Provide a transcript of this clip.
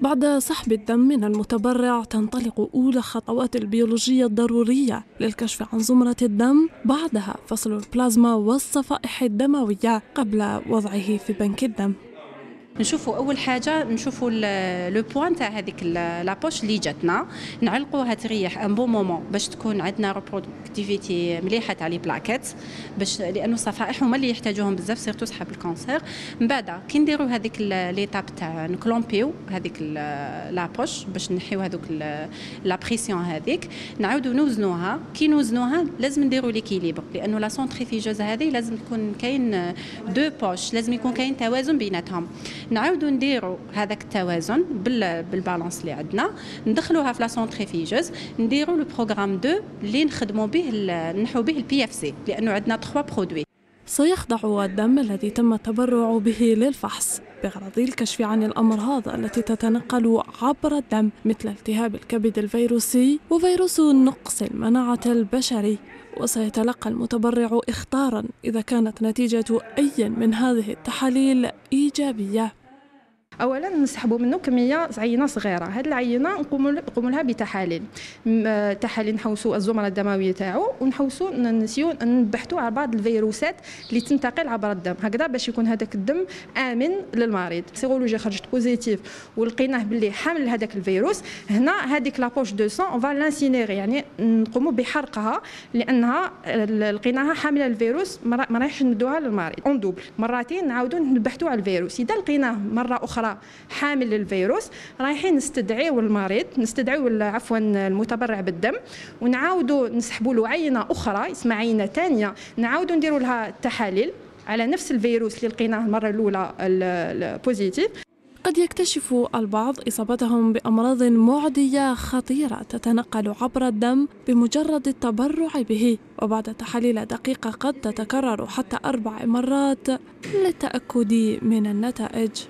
بعد سحب الدم من المتبرع تنطلق أولى خطوات البيولوجية الضرورية للكشف عن زمرة الدم. بعدها فصل البلازما والصفائح الدموية قبل وضعه في بنك الدم. نشوفوا أول حاجة نشوفوا le poids تاع هذيك la poche اللي جاتنا. نعلقوها تريح un bon moment باش تكون عندنا reproductivité مليحة تاع les plaquettes باش لأنه الصفائح هما اللي يحتاجوهم بزاف surtout صحاب ال cancer. من بعد كي نديروا هذيك l'étape تاع نكلومبيو هذيك la poche باش نحيو هذوك la pression هذيك. نعاودوا نوزنوها. كي نوزنوها لازم نديروا l'équilibre لأنه la centrifugeuse هذه لازم تكون كاين deux poches لازم يكون كاين توازن بيناتهم. نعاودوا نديروا هذاك التوازن بال balance اللي عندنا. ندخلوها في la centrifugeuse نديروا le programme 2 اللي نخدموا به نحو به ال PFC لأنه عندنا 3 produits سيخضع الدم الذي تم التبرع به للفحص بغرض الكشف عن الأمراض التي تتنقل عبر الدم مثل التهاب الكبد الفيروسي وفيروس نقص المناعة البشري. وسيتلقى المتبرع إخطارا إذا كانت نتيجة أي من هذه التحاليل إيجابية. اولا نسحبوا منه كمية عينة صغيرة. هذه العينة نقوموا لها بتحاليل. تحاليل نحوسوا الزمره الدموية تاعو ونحوسوا نسيو نبحثوا على بعض الفيروسات اللي تنتقل عبر الدم. هكذا باش يكون هذاك الدم آمن للمريض. sérologie خرجت positive ولقيناه باللي حامل هذاك الفيروس هنا هذيك la poche de sang on va l'incinérer يعني نقوموا بحرقها لأنها لقيناها حاملة الفيروس ما رايحش نمدوها للمريض. en double مرتين نعاودوا نبحثوا على الفيروس. إذا لقيناه مرة أخرى حامل للفيروس رايحين نستدعيو المريض نستدعيو عفوا المتبرع بالدم ونعاودوا نسحبوا له عينة أخرى اسمها عينة ثانية نعاودوا نديروا لها التحاليل على نفس الفيروس اللي لقيناه المرة الأولى البوزيتيف قد يكتشف البعض إصابتهم بأمراض معدية خطيرة تتنقل عبر الدم بمجرد التبرع به وبعد تحاليل دقيقة قد تتكرر حتى أربع مرات للتأكد من النتائج.